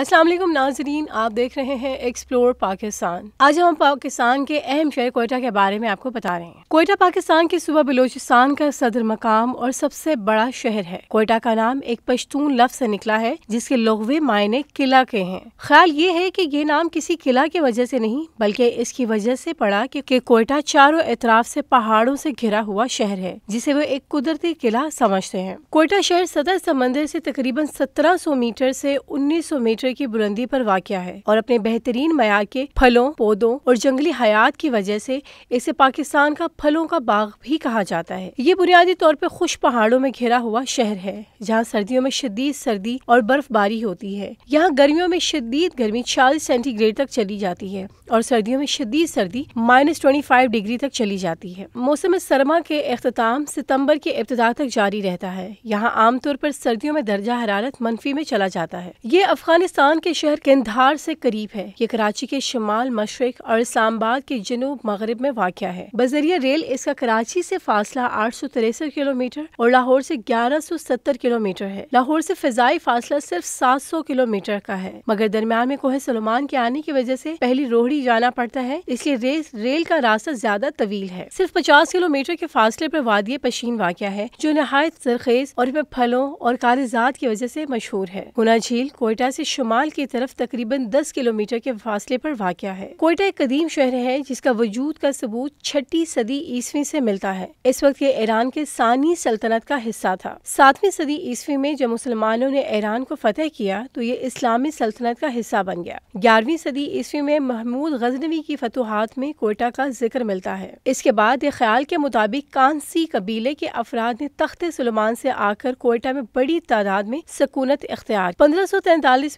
अस्सलाम वालेकुम नाजरीन, आप देख रहे हैं एक्सप्लोर पाकिस्तान आज हम पाकिस्तान के अहम शहर कोयटा के बारे में आपको बता रहे हैं। कोयटा पाकिस्तान के सूबा बलोचिस्तान का सदर मकाम और सबसे बड़ा शहर है। कोयटा का नाम एक पश्तून लफ्ज से निकला है, जिसके लगवे मायने किला के हैं। ख्याल ये है कि ये नाम किसी किला की वजह से नहीं, बल्कि इसकी वजह से पड़ा कि कोयटा चारों एतराफ से पहाड़ों से घिरा हुआ शहर है, जिसे वो एक कुदरती किला समझते हैं। कोयटा शहर सदर समंदर से तकरीबन सत्रह मीटर से उन्नीस मीटर मीटर की बुलंदी पर वाक़ है और अपने बेहतरीन मैार के फलों, पौधों और जंगली हयात की वजह से इसे पाकिस्तान का फलों का बाग भी कहा जाता है। ये बुनियादी तौर पर खुश पहाड़ों में घिरा हुआ शहर है, जहाँ सर्दियों में शदीद सर्दी और बर्फबारी होती है। यहाँ गर्मियों में शदीद गर्मी चालीस सेंटीग्रेड तक चली जाती है और सर्दियों में शदीद सर्दी माइनस ट्वेंटी फाइव डिग्री तक चली जाती है। मौसम सरमा के अख्ताम सितंबर के इब्तदा तक जारी रहता है। यहाँ आमतौर पर सर्दियों में दर्जा हरारत मनफी में चला जाता है। ये अफ़गानिस्तान पाकिस्तान के शहर किंधार से करीब है। ये कराची के शमाल मशरक और इस्लामाबाद के जनूब मगरब में वाक़ है। बजरिया रेल इसका कराची से फासला आठ सौ तिरसठ किलोमीटर और लाहौर से ग्यारह सौ सत्तर किलोमीटर है। लाहौर से फिजाई फासला सिर्फ़ सात सौ किलोमीटर का है, मगर दरमियान में कोहे सलमान के आने की वजह से पहली रोहड़ी जाना पड़ता है, इसलिए रेल रेल का रास्ता ज़्यादा तवील है। सिर्फ़ पचास किलोमीटर के फासले पर वादिय पशीन वाक़ है, जो नहायत जरखेज और फलों और कागजात की वजह से मशहूर है। गुना झील कोयटा से शुमाल की तरफ़ तकरीबन 10 किलोमीटर के फासले पर वाक़ है। कोयटा एक कदीम शहर है, जिसका वजूद का सबूत छठी सदी ईस्वी से मिलता है। इस वक्त ये ईरान के सानी सल्तनत का हिस्सा था। सातवीं सदी ईस्वी में जब मुसलमानों ने ईरान को फतेह किया तो ये इस्लामी सल्तनत का हिस्सा बन गया। ग्यारहवीं सदी ईस्वी में महमूद गजनवी की फतुहात में कोयटा का ज़िक्र मिलता है। इसके बाद ये ख्याल के मुताबिक कांसी कबीले के अफराद ने तख्त सुलेमान से आकर कोयटा में बड़ी तादाद में सकूनत इख्तियार। पंद्रह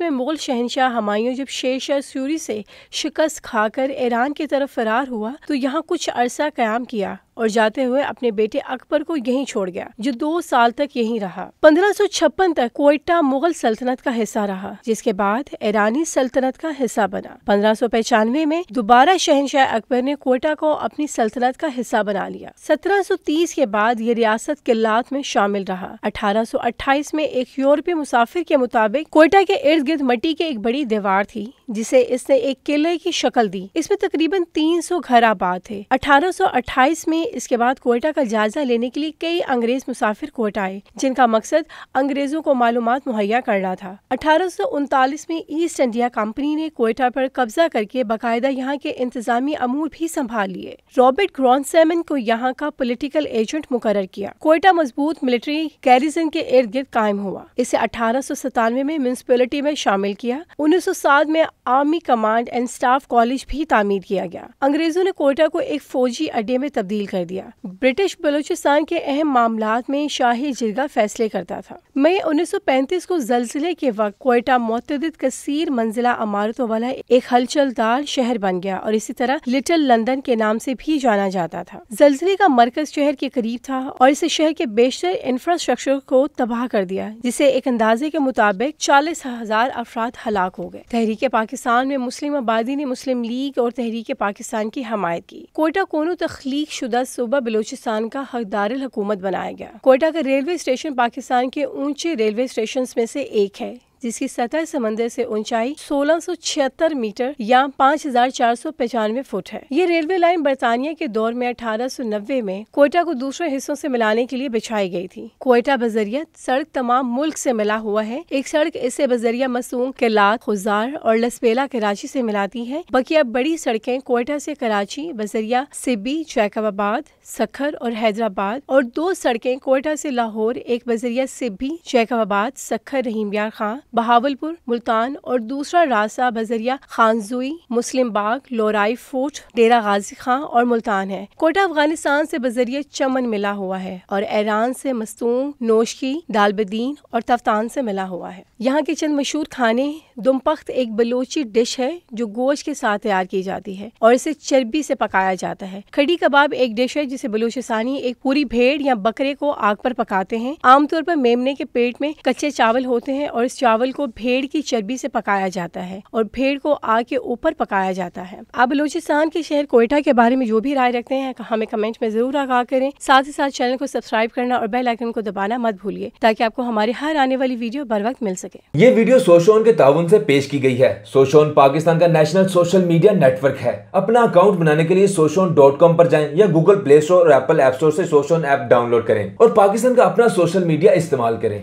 में मुगल शहनशाह हमायूं जब शेर शाह सूरी से शिकस्त खाकर ईरान की तरफ़ फरार हुआ तो यहाँ कुछ अरसा क्याम किया। और जाते हुए अपने बेटे अकबर को यहीं छोड़ गया, जो दो साल तक यहीं रहा। पंद्रह सौ छप्पन तक कोयटा मुगल सल्तनत का हिस्सा रहा, जिसके बाद ईरानी सल्तनत का हिस्सा बना। पंद्रह में दोबारा शहनशाह अकबर ने कोयटा को अपनी सल्तनत का हिस्सा बना लिया। सत्रह सौ तीस के बाद ये रियासत किल्लात में शामिल रहा। अठारह सौ अट्ठाईस में एक यूरोपीय मुसाफिर के मुताबिक कोयटा के इर्द गिर्द मट्टी की एक बड़ी दीवार थी। जिसे इसने एक किले की शक्ल दी। इसमें तकरीबन 300 घर आबाद थे। 1828 में इसके बाद कोयटा का जायजा लेने के लिए कई अंग्रेज़ मुसाफिर कोयटा आए, जिनका मकसद अंग्रेज़ों को मालूम मुहैया करना था। अठारह सौ उनतालीस में ईस्ट इंडिया कंपनी ने कोयटा पर कब्जा करके बाकायदा यहाँ के इंतजामी अमूर भी संभाल लिए। रॉबर्ट ग्रॉन्सैमन को यहाँ का पोलिटिकल एजेंट मुकर किया। कोयटा मज़बूत मिलिट्री गैरिजन के इर्द गिर्द कायम हुआ। इसे अठारह में म्यूनसिपलिटी में शामिल किया। उन्नीस सौ सात में army command and staff college भी तामीर किया गया। अंग्रेज़ों ने कोयटा को एक फौजी अड्डे में तब्दील कर दिया। ब्रिटिश बलूचिस्तान के अहम मामला में शाही जिरगा फैसले करता था। मई 1935 को जलजिले के वक्त कोयटा मतद कसीर मंजिला इमारतों वाला एक हलचलदार शहर बन गया और इसी तरह लिटिल लंदन के नाम से भी जाना जाता था। जलजिले का मरकज शहर के करीब था और इसे शहर के बेशतर इंफ्रास्ट्रक्चर को तबाह कर दिया, जिसे एक अंदाजे के मुताबिक चालीस हज़ार अफराद हलाक हो गए। तहरीके पाकिस्तान पाकिस्तान में मुस्लिम आबादी ने मुस्लिम लीग और तहरीक पाकिस्तान की हमायत की। कोयटा कोनो तख्लीक शुदा सूबा बलोचिस्तान का हकदार हुकूमत बनाया गया। कोयटा का रेलवे स्टेशन पाकिस्तान के ऊँचे रेलवे स्टेशन में से एक है। जिसकी सतह समंदर से ऊंचाई सोलह मीटर या पाँच हज़ार चार सौ पचानवे फुट है। ये रेलवे लाइन बरतानिया के दौर में अठारह सौ नब्बे में कोयटा को दूसरे हिस्सों से मिलाने के लिए बिछाई गई थी। कोयटा बजरिया सड़क तमाम मुल्क से मिला हुआ है। एक सड़क इसे बजरिया मसूम किलात खुजार और लसबेला कराची से मिलाती है। बकिया बड़ी सड़कें कोयटा से कराची, बजरिया, सिब्बी, जैकबाबाद, सखर और हैदराबाद और दो सड़कें कोयटा से लाहौर, एक बजरिया, सिब्बी, जैकबाबाद, सखर, रहीम यार खां बहावलपुर, मुल्तान और दूसरा रास्ता बजरिया खानजुई, मुस्लिम बाग, लोराई फोर्ट, डेरा गाजी खां और मुल्तान है। कोटा, अफ़गानिस्तान से बजरिया चमन मिला हुआ है और ईरान से मस्तूम नोशकी, दालबदीन और तफ्तान से मिला हुआ है। यहाँ के चंद मशहूर खाने, दुमपख्त एक बलोची डिश है जो गोश्त के साथ तैयार की जाती है और इसे चर्बी से पकाया जाता है। खड़ी कबाब एक डिश है जिसे बलूचिस्तानी एक पूरी भेड़ या बकरे को आग पर पकाते हैं। आमतौर पर मेमने के पेट में कच्चे चावल होते हैं और इस चावल चावल को भेड़ की चर्बी से पकाया जाता है और भेड़ को आग के ऊपर पकाया जाता है। आप बलोचिस्तान के शहर कोयटा के बारे में जो भी राय रखते हैं, हमें कमेंट में ज़रूर आगाह करें। साथ ही साथ चैनल को सब्सक्राइब करना और बेल आइकन को दबाना मत भूलिए, ताकि आपको हमारी हर आने वाली वीडियो बर वक्त मिल सके। ये वीडियो सोशोन के ताउन से पेश की गई है। सोशोन पाकिस्तान का नेशनल सोशल मीडिया नेटवर्क है। अपना अकाउंट बनाने के लिए सोशोन डॉट कॉम पर जाए या गूगल प्ले स्टोर और एप्पल ऐप स्टोर से सोशोन ऐप डाउनलोड करें और पाकिस्तान का अपना सोशल मीडिया इस्तेमाल करें।